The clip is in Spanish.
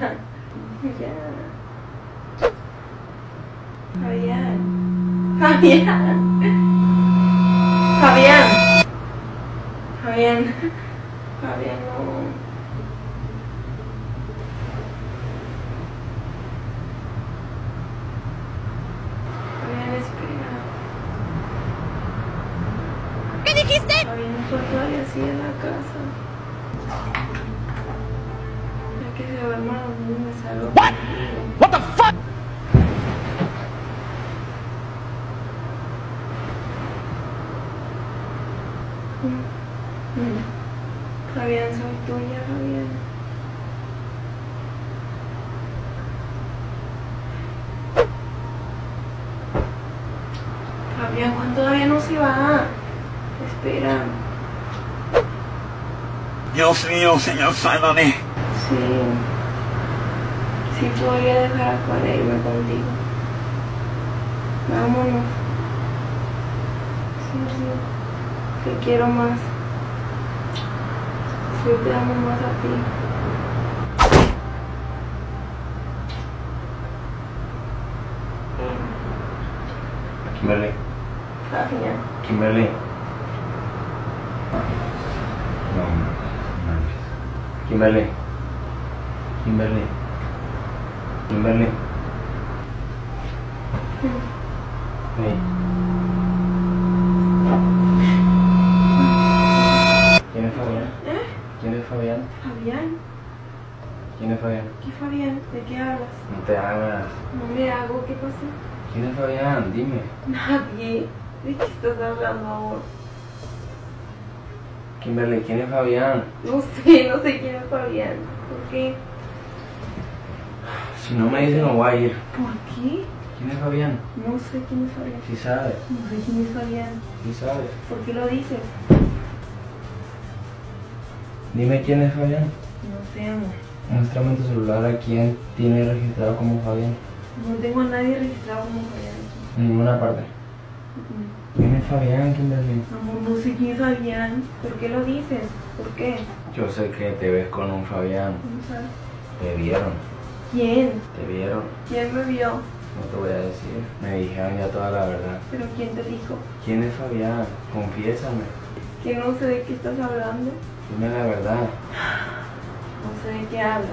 Ya. Fabián. Fabián. Fabián. Fabián. Fabián, no. Fabián, espera. ¿Qué dijiste? Fabián, ¿por hay así en la casa? Que. What the fuck? Mm. Fabián, soy tuya, Fabián. Fabián, ¿cuándo todavía no se va? Espera. Dios mío, señor, sálvame. Sí. Sí podría dejar a Juan e irme contigo. Vámonos. Sí, sí. Te quiero más. Yo te amo más a ti. Kimberly. Kimberly. No, no manches. Kimberly. Kimberly. Kimberly. Hey. ¿Quién es Fabián? ¿Eh? ¿Quién es Fabián? Fabián. ¿Quién es Fabián? ¿Qué Fabián? ¿De qué hablas? No te hagas. No me hago. ¿Qué pasó? ¿Quién es Fabián? Dime. Nadie. ¿De qué estás hablando ahora? Kimberly, ¿quién es Fabián? No sé, no sé quién es Fabián. ¿Por qué? Si no me dice no voy a ir. ¿Por qué? ¿Quién es Fabián? No sé quién es Fabián. Sí sabes, No sé quién es Fabián. sí sabes. ¿Por qué lo dices? Dime quién es Fabián. No sé, amor. Muéstrame tu celular a quién tiene registrado como Fabián. No tengo a nadie registrado como Fabián. En ninguna parte. ¿Quién es Fabián, Kimberly? Amor, no sé quién es Fabián. ¿Por qué lo dices? ¿Por qué? Yo sé que te ves con un Fabián. ¿Cómo sabes? Te vieron, ¿Quién? te vieron. ¿Quién me vio? No te voy a decir. Me dijeron ya toda la verdad. ¿Pero quién te dijo? ¿Quién es Fabián? Confiésame. Que no sé de qué estás hablando. Dime la verdad. No sé de qué hablas.